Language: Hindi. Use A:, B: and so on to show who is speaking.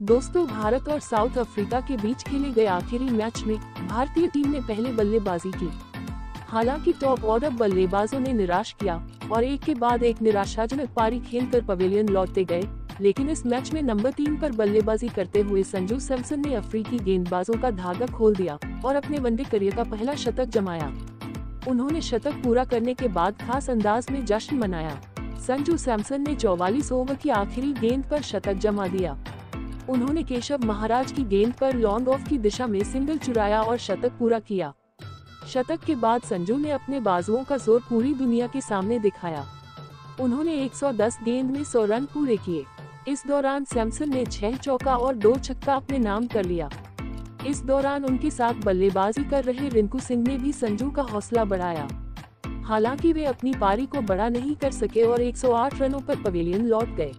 A: दोस्तों, भारत और साउथ अफ्रीका के बीच खेले गए आखिरी मैच में भारतीय टीम ने पहले बल्लेबाजी की। हालाँकि टॉप ऑर्डर बल्लेबाजों ने निराश किया और एक के बाद एक निराशाजनक पारी खेलकर पवेलियन लौटते गए, लेकिन इस मैच में नंबर तीन पर बल्लेबाजी करते हुए संजू सैमसन ने अफ्रीकी गेंदबाजों का धागा खोल दिया और अपने वनडे करियर का पहला शतक जमाया। उन्होंने शतक पूरा करने के बाद खास अंदाज में जश्न मनाया। संजू सैमसन ने चौवालीस ओवर की आखिरी गेंद पर शतक जमा दिया। उन्होंने केशव महाराज की गेंद पर लॉन्ग ऑफ़ की दिशा में सिंगल चुराया और शतक पूरा किया। शतक के बाद संजू ने अपने बाजुओं का ज़ोर पूरी दुनिया के सामने दिखाया। उन्होंने 110 गेंद में 100 रन पूरे किए। इस दौरान सैमसन ने छह चौका और दो छक्का अपने नाम कर लिया। इस दौरान उनके साथ बल्लेबाजी कर रहे रिंकू सिंह ने भी संजू का हौसला बढ़ाया। हालाँकि वे अपनी पारी को बड़ा नहीं कर सके और 108 रनों पर पवेलियन लौट गए।